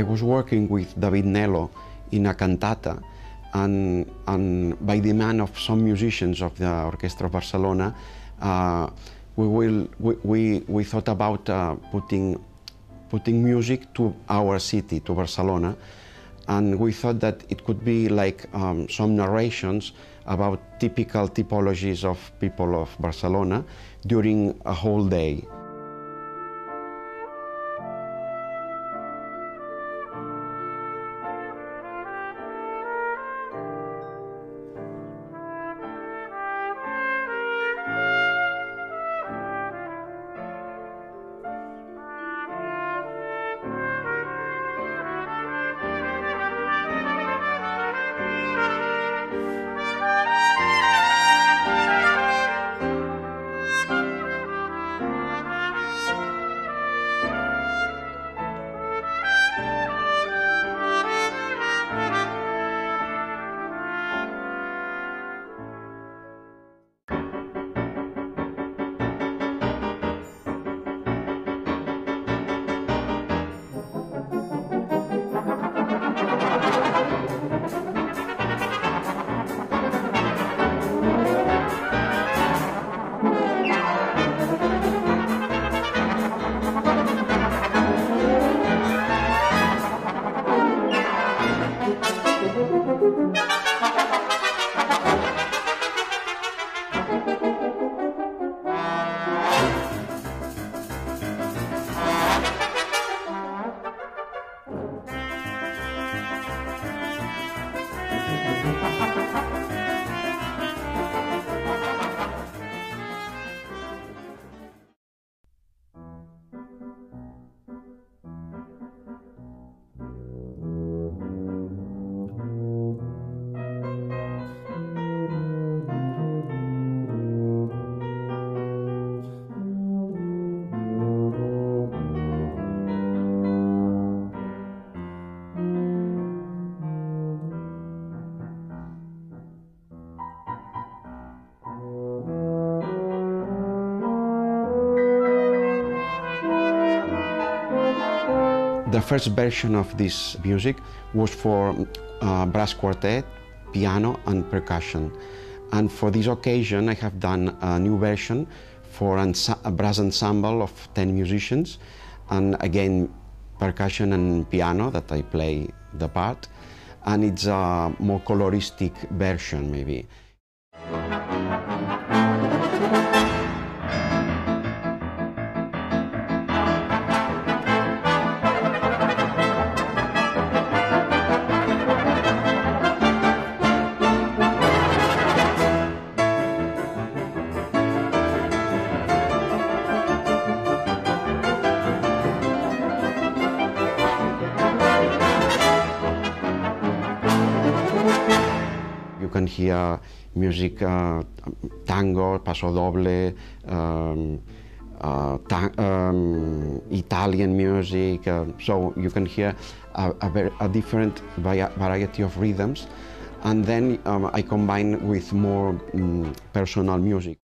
I was working with David Nello in a cantata, and, and by demand of some musicians of the Orchestra of Barcelona, uh, we, will, we, we, we thought about uh, putting, putting music to our city, to Barcelona, and we thought that it could be like um, some narrations about typical typologies of people of Barcelona during a whole day. The first version of this music was for uh, brass quartet, piano, and percussion. And for this occasion, I have done a new version for a brass ensemble of 10 musicians, and again, percussion and piano that I play the part. And it's a more coloristic version, maybe. Can hear music, uh, tango, paso doble, um, uh, um, Italian music. Uh, so you can hear a, a, a different variety of rhythms. And then um, I combine with more um, personal music.